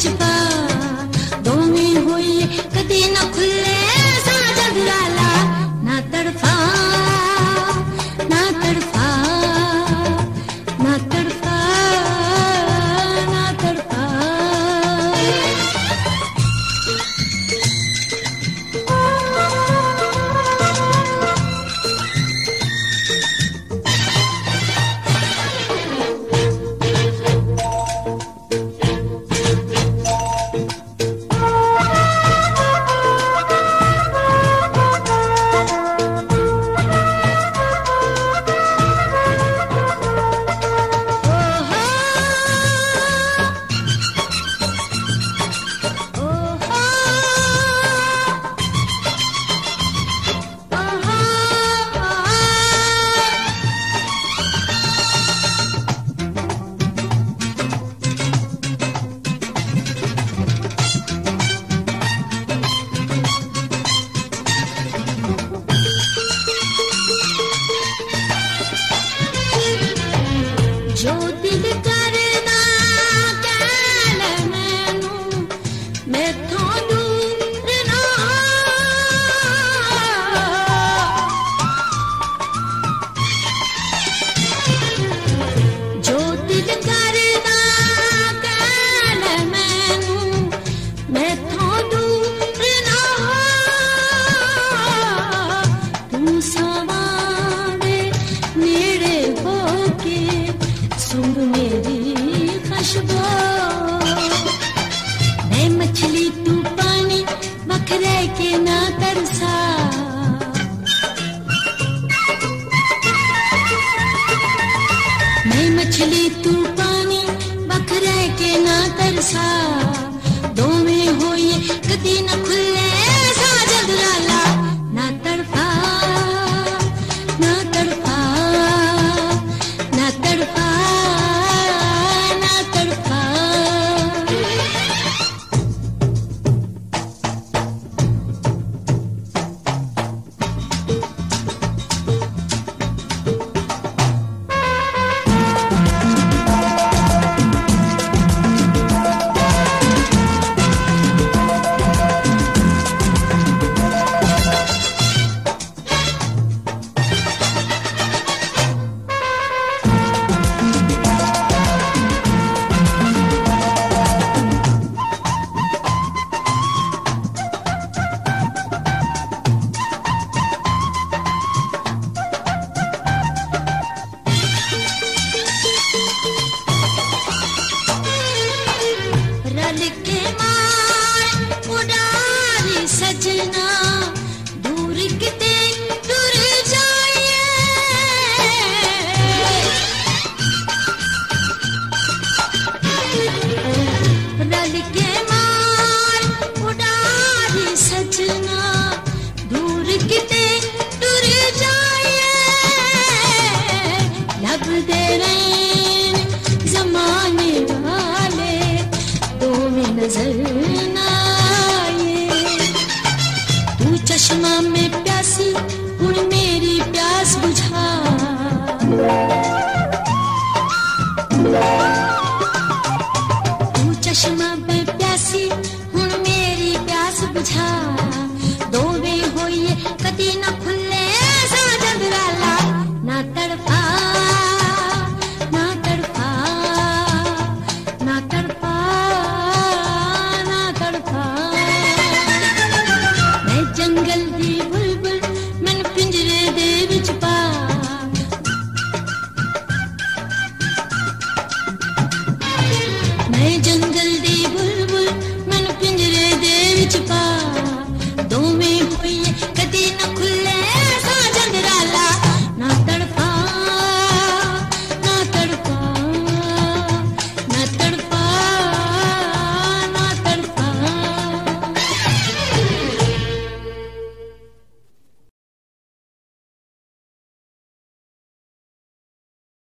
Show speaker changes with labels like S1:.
S1: Chimpanzee. ना तरसा। मैं मछली तू पानी के ना तरसा। दो में हो ये कदी न खुले रल के मार चश्मा में प्यासी उड़ मेरी प्यास बुझा। चश्मा में प्यासी हूँ मेरी प्यास बुझा।